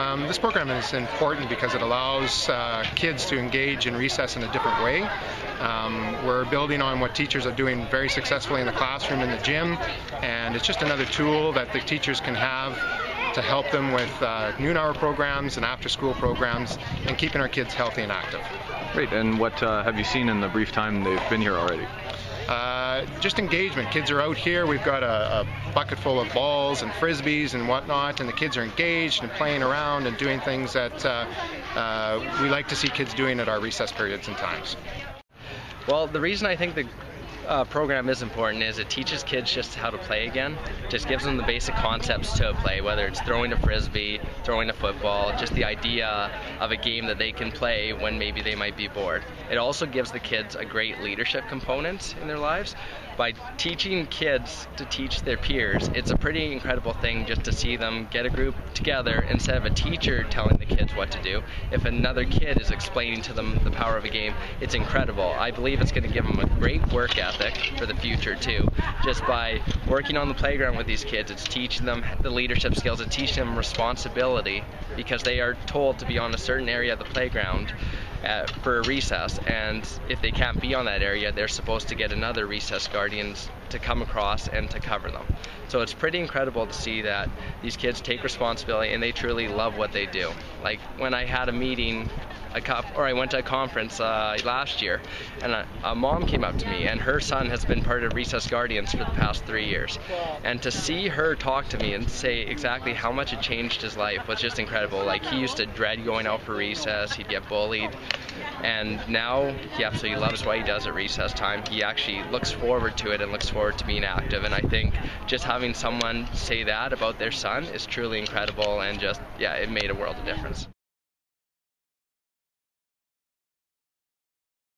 Um, this program is important because it allows uh, kids to engage in recess in a different way. Um, we're building on what teachers are doing very successfully in the classroom and the gym, and it's just another tool that the teachers can have to help them with uh, noon hour programs and after school programs and keeping our kids healthy and active. Great, and what uh, have you seen in the brief time they've been here already? Uh, just engagement. Kids are out here. We've got a, a, bucket full of balls and frisbees and whatnot, and the kids are engaged and playing around and doing things that uh, uh, we like to see kids doing at our recess periods and times. Well, the reason I think the uh, program is important is it teaches kids just how to play again. Just gives them the basic concepts to play, whether it's throwing a frisbee, throwing a football, just the idea of a game that they can play when maybe they might be bored. It also gives the kids a great leadership component in their lives. By teaching kids to teach their peers, it's a pretty incredible thing just to see them get a group together instead of a teacher telling the kids what to do. If another kid is explaining to them the power of a game, it's incredible. I believe it's going to give them a great work ethic ethic for the future too. Just by working on the playground with these kids, it's teaching them the leadership skills, it's teaching them responsibility because they are told to be on a certain area of the playground at, for a recess, and if they can't be on that area, they're supposed to get another recess guardians to come across and to cover them. So it's pretty incredible to see that these kids take responsibility and they truly love what they do. Like when I had a meeting cup, or I went to a conference uh, last year, and a, a, mom came up to me, and her son has been part of Recess Guardians for the past three years, and to see her talk to me and say exactly how much it changed his life was just incredible. Like he used to dread going out for recess, he'd get bullied, and now he absolutely loves what he does at recess time. He actually looks forward to it and looks forward to being active, and I think just having someone say that about their son is truly incredible, and just yeah, it made a world of difference.